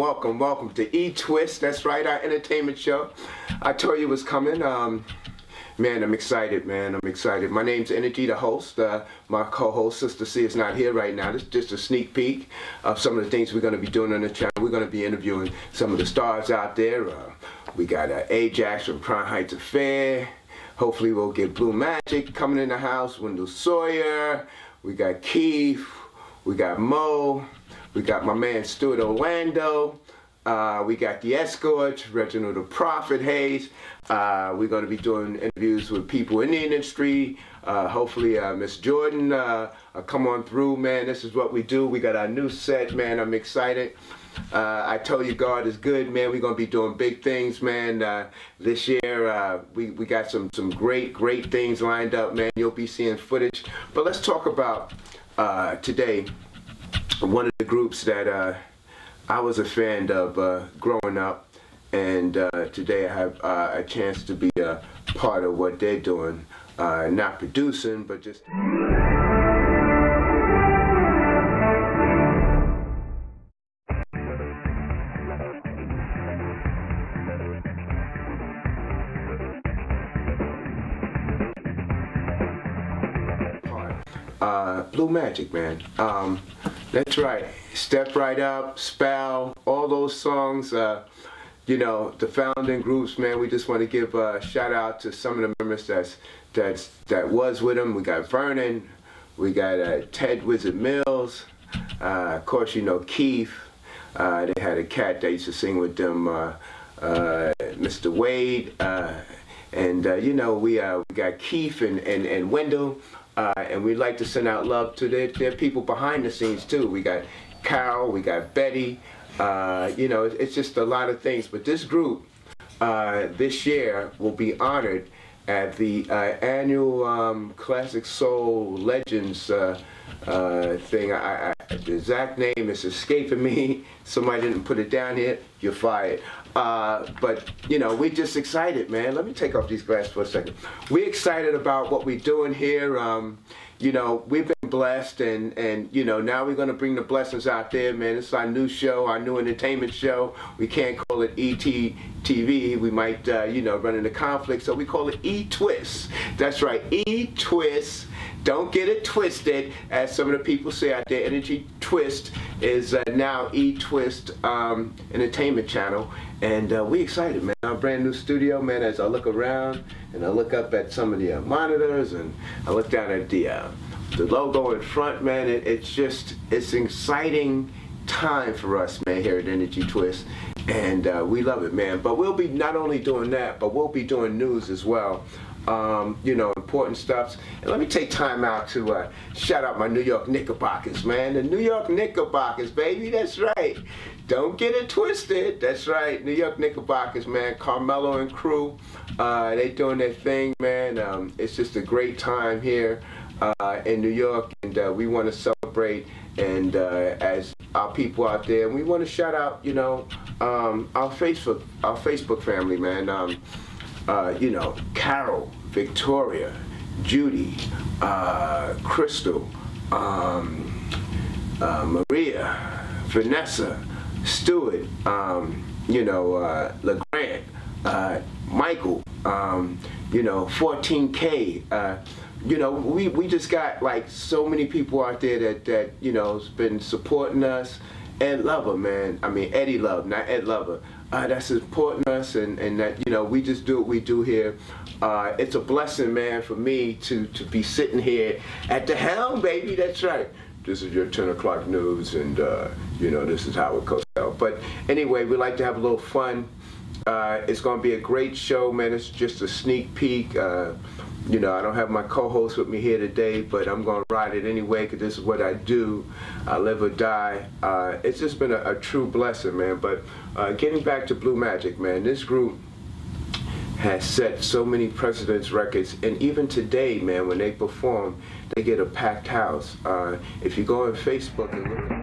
welcome, welcome to E Twist. That's right, our entertainment show. I told you it was coming. Um, man, I'm excited, man. I'm excited. My name's Energy, the host. Uh, my co-host, Sister C, is not here right now. This is just a sneak peek of some of the things we're going to be doing on the channel. We're going to be interviewing some of the stars out there. Uh, we got uh, Ajax from Crown Heights Affair. Hopefully, we'll get Blue Magic coming in the house. Wendell Sawyer. We got Keith. We got Mo. We got my man Stuart Orlando. Uh, we got the Escorts, Reginald the Prophet Haynes. Uh, we're going to be doing interviews with people in the industry. Uh, hopefully, uh, Miss Jordan uh, come on through, man. This is what we do. We got our new set, man. I'm excited. Uh, I told you God is good, man. We're going to be doing big things, man. Uh, this year, we, we got some, some great, great things lined up, man. You'll be seeing footage. But let's talk about today one of the groups that uh, I was a fan of uh, growing up, and uh, today I have uh, a chance to be a part of what they're doing. Uh, not producing, but just. Uh, Blue Magic, man. Um, that's right. Step Right Up, Spell, all those songs. Uh, you know, the founding groups, man, we just want to give a shout out to some of the members that's, that's, that was with them. We got Vernon, we got uh, Ted Wizard Mills, uh, of course, you know, Keith. Uh, they had a cat that used to sing with them, uh, uh, Mr. Wade. and, you know, we, we got Keith and, and, and Wendell. Uh, and we'd like to send out love to their, their people behind the scenes too. We got Carol, we got Betty. Uh, you know, it's just a lot of things. But this group uh, this year will be honored at the uh, annual um, Classic Soul Legends uh, uh, thing. I, I, the exact name is escaping me. Somebody didn't put it down here. You're fired. Uh, but you know, we're just excited, man. Let me take off these glasses for a second. We're excited about what we're doing here. Um, you know, we've been blessed, and and you know, now we're gonna bring the blessings out there, man. It's our new show, our new entertainment show. We can't call it ET TV. We might, uh, you know, run into conflict, so we call it E Twist. That's right, E Twist. Don't get it twisted, as some of the people say out there. Energy Twist is uh, now E Twist um, Entertainment Channel, and uh, we excited, man. Our brand new studio, man. As I look around and I look up at some of the uh, monitors, and I look down at the uh, the logo in front, man. It, it's just it's exciting time for us, man, here at Energy Twist. And uh, we love it, man. But we'll be not only doing that, but we'll be doing news as well um, you know, important stuff. And let me take time out to uh, shout out my New York Knickerbockers, man. The New York Knickerbockers, baby, that's right. Don't get it twisted. That's right, New York Knickerbockers, man. Carmelo and crew, uh, they doing their thing, man. Um, it's just a great time here uh, in New York, and uh, we want to celebrate. And uh, as our people out there, we want to shout out, you know, um, our Facebook, our Facebook family, man. Um, uh, you know, Carol, Victoria, Judy, uh, Crystal, um, uh, Maria, Vanessa, Stewart, um, you know, LeGrand, Michael, um, you know, 14K. You know, we, we just got like so many people out there that, that you know, has been supporting us. Ed Lover, man. I mean, Eddie Love, not Ed Lover uh, that's supporting us and, and that, you know, we just do what we do here. Uh, it's a blessing, man, for me to, to be sitting here at the helm, baby. That's right. This is your 10 o'clock news, and, uh, you know, this is how it goes out. But anyway, we like to have a little fun. Uh, it's going to be a great show, man. It's just a sneak peek. Uh, you know, I don't have my co-host with me here today, but I'm going to ride it anyway because this is what I do. I live or die. Uh, it's just been a, a, true blessing, man. But uh, getting back to Blue Magic, man, this group has set so many precedence records. And even today, man, when they perform, they get a packed house. Uh, if you go on Facebook and look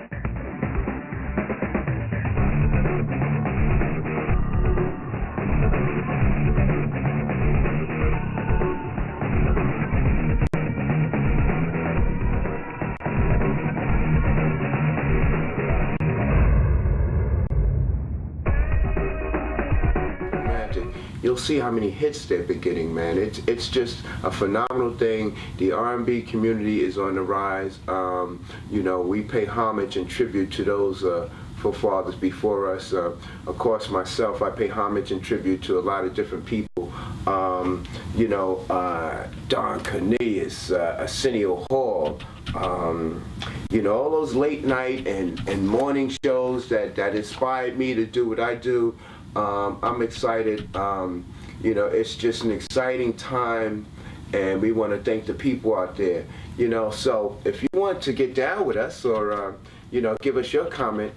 you'll see how many hits they've been getting, man. It's it's just a phenomenal thing. The R&B community is on the rise. Um, you know, we pay homage and tribute to those uh, forefathers before us. Uh, of course, myself, I pay homage and tribute to a lot of different people. Um, you know, uh, Don Cornelius, uh, Arsenio Hall, um, you know, all those late night and, and morning shows that, that inspired me to do what I do. Um, I'm excited. Um, you know, it's just an exciting time, and we want to thank the people out there. You know, so if you want to get down with us or, uh, you know, give us your comment,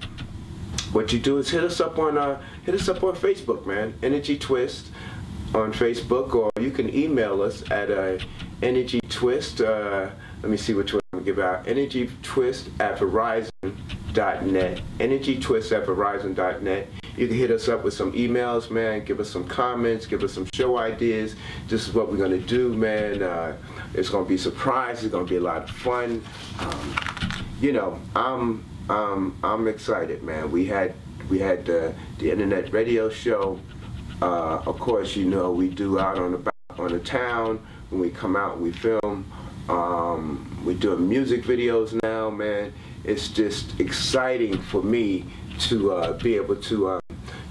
what you do is hit us up on uh, hit us up on Facebook, man. Energy Twist on Facebook, or you can email us at uh, Energy Twist. Uh, let me see which one I'm give out. Energy Twist at Verizon.net. Energy Twist at Verizon.net. You can hit us up with some emails, man. Give us some comments. Give us some show ideas. This is what we're gonna do, man. Uh, it's gonna be a surprise. It's gonna be a lot of fun. Um, you know, I'm um, I'm excited, man. We had we had the, the internet radio show. Uh, of course, you know we do out on the on the town when we come out. We film. Um, we're doing music videos now, man. It's just exciting for me to uh, be able to, uh,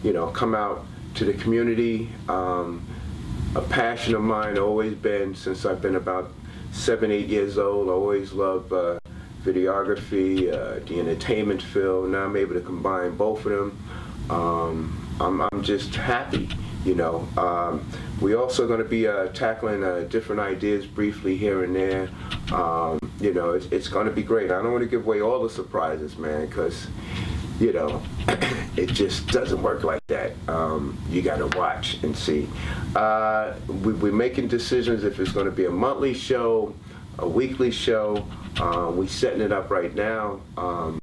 you know, come out to the community. Um, a passion of mine always been since I've been about seven, eight years old. I always loved uh, videography, uh, the entertainment field. Now I'm able to combine both of them. Um, I'm, I'm just happy, you know. Um, we also going to be uh, tackling uh, different ideas briefly here and there. Um, you know, it's, it's going to be great. I don't want to give away all the surprises, man, because, you know, it just doesn't work like that. Um, you got to watch and see. Uh, we, we're making decisions if it's going to be a monthly show, a weekly show. Uh, we setting it up right now. Um,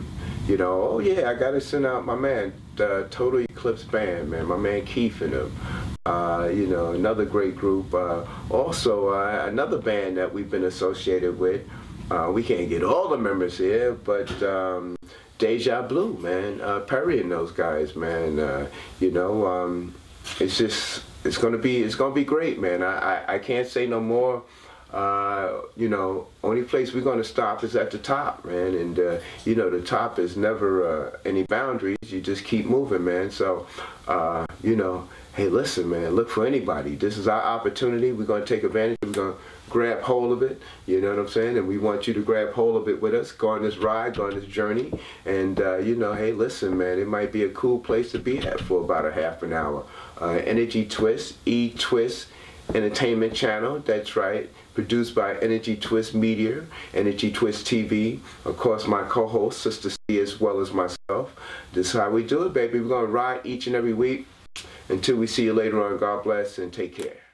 you know, oh yeah, I got to send out my man, the Total Eclipse Band, man, my man Keith and them. Uh, you know, another great group. Uh, also, uh, another band that we've been associated with. Uh, we can't get all the members here, but um, Deja Blue, man, uh, Perry and those guys, man. You know, um, it's just it's gonna be it's gonna be great, man. I I, I can't say no more. You know, only place we're to stop is at the top, man. And, you know, the top is never any boundaries. You just keep moving, man. So, you know, hey, listen, man, look for anybody. This is our opportunity. We're going to take advantage. We're going to grab hold of it. You know what I'm saying? And we want you to grab hold of it with us. Go on this ride, go on this journey. And, uh, you know, hey, listen, man, it might be a cool place to be at for about a half an hour. Uh, Energy Twist, E-Twist Entertainment Channel. That's right produced by Energy Twist Media, Energy Twist TV. Of course, my co-host, Sister C, as well as myself. This is how we do it, baby. We're going to ride each and every week. Until we see you later on, God bless and take care.